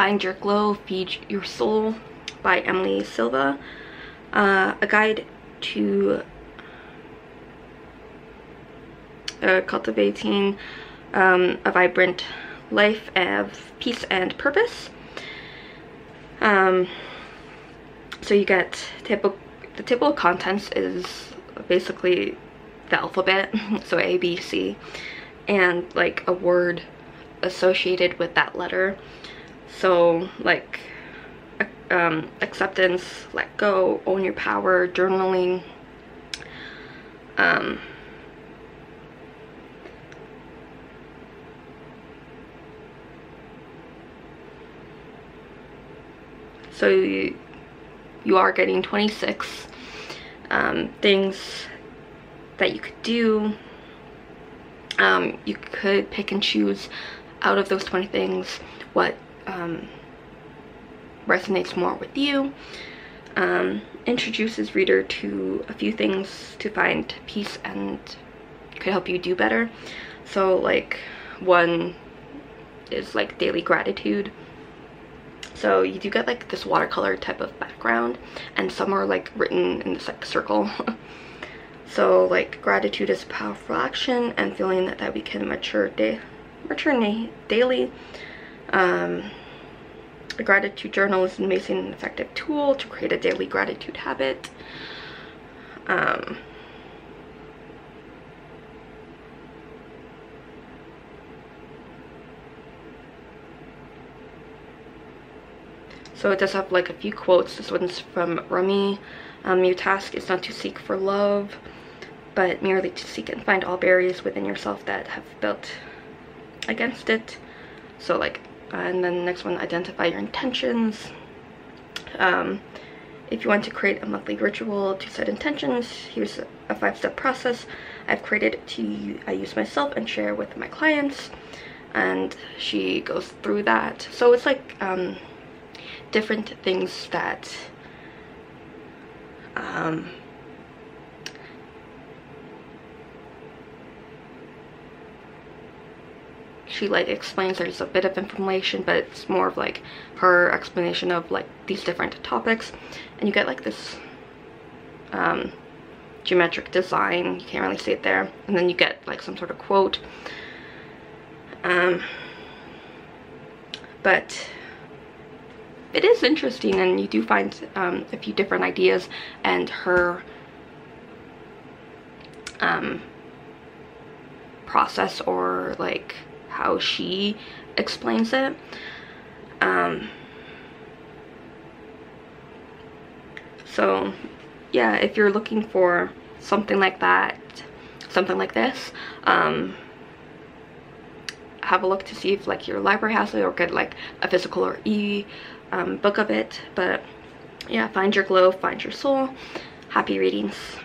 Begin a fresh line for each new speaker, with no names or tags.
Find Your Glow, Feed Your Soul by Emily Silva. Uh, a guide to uh, cultivating um, a vibrant life of peace and purpose. Um, so you get table, the table of contents is basically the alphabet, so A, B, C, and like a word associated with that letter. So like um, acceptance, let go, own your power, journaling, um, so you, you are getting 26 um, things that you could do. Um, you could pick and choose out of those 20 things what um, resonates more with you um, introduces reader to a few things to find peace and could help you do better so like one is like daily gratitude so you do get like this watercolor type of background and some are like written in this like circle. so like gratitude is a powerful action and feeling that, that we can mature day mature daily. Um, a gratitude journal is an amazing and effective tool to create a daily gratitude habit. Um, So it does have like a few quotes. This one's from Rumi. Um, your task is not to seek for love, but merely to seek and find all barriers within yourself that have built against it. So like, and then the next one, identify your intentions. Um, if you want to create a monthly ritual to set intentions, here's a five-step process I've created to I use myself and share with my clients. And she goes through that. So it's like, um, different things that um, she like explains there's a bit of information but it's more of like her explanation of like these different topics. And you get like this um, geometric design. You can't really see it there. And then you get like some sort of quote. Um, but it is interesting and you do find um, a few different ideas and her um, process or like how she explains it. Um, so yeah, if you're looking for something like that, something like this, um, have a look to see if like your library has it or get like a physical or e um, book of it. But yeah, find your glow, find your soul. Happy readings.